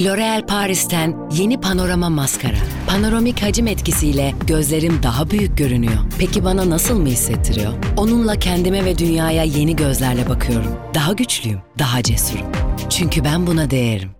L'Oréal Paris'ten yeni panorama maskara. Panoramik hacim etkisiyle gözlerim daha büyük görünüyor. Peki bana nasıl mı hissettiriyor? Onunla kendime ve dünyaya yeni gözlerle bakıyorum. Daha güçlüyüm, daha cesurum. Çünkü ben buna değerim.